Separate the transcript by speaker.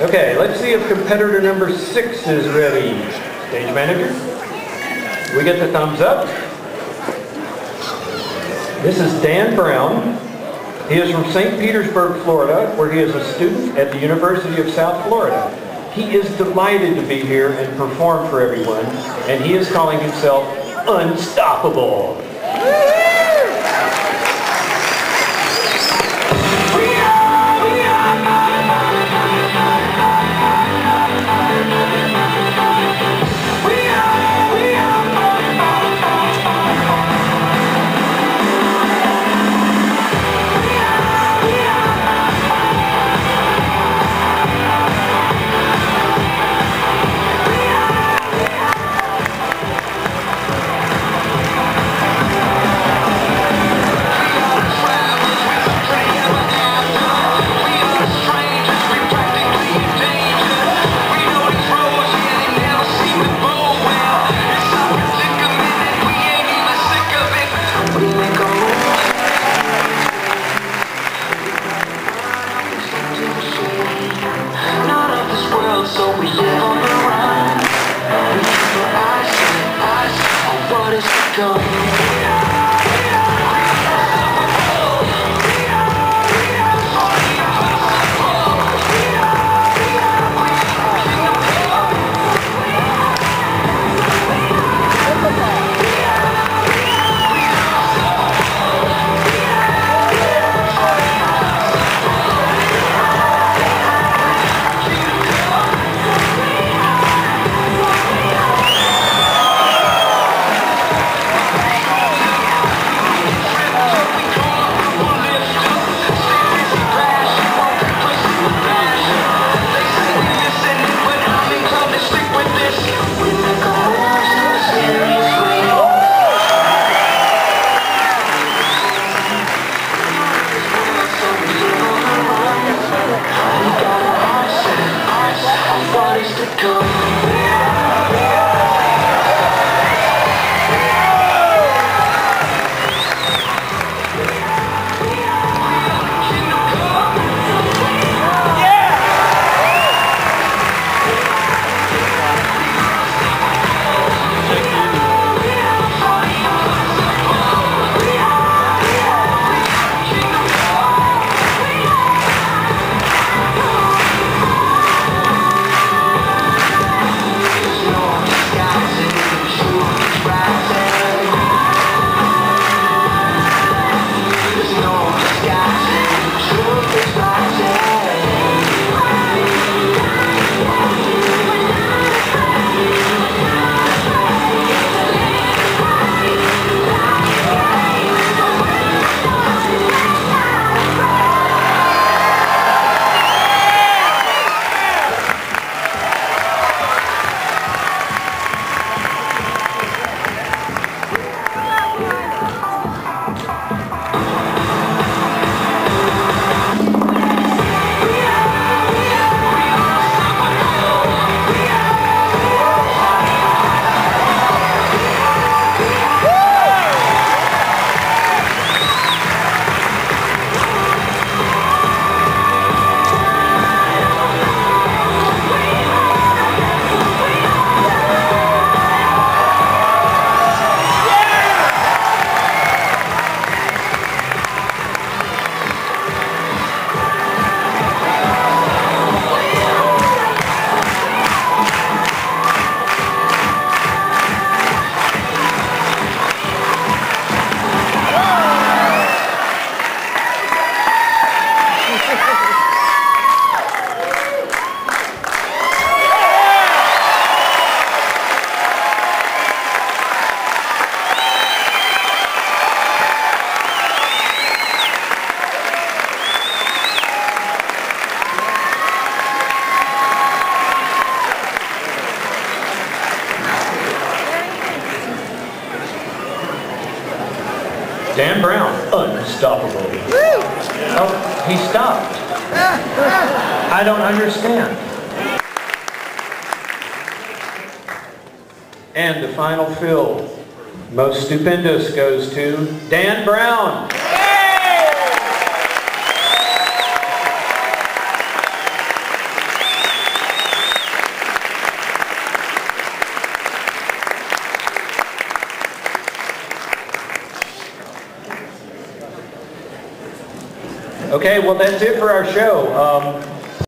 Speaker 1: Okay, let's see if competitor number six is ready. Stage manager, we get the thumbs up. This is Dan Brown. He is from St. Petersburg, Florida, where he is a student at the University of South Florida. He is delighted to be here and perform for everyone, and he is calling himself Unstoppable.
Speaker 2: So we live what
Speaker 1: Dan Brown, Unstoppable. Oh, he stopped. I don't understand. And the final fill, most stupendous, goes to Dan Brown. Okay, well, that's it for our show. Um,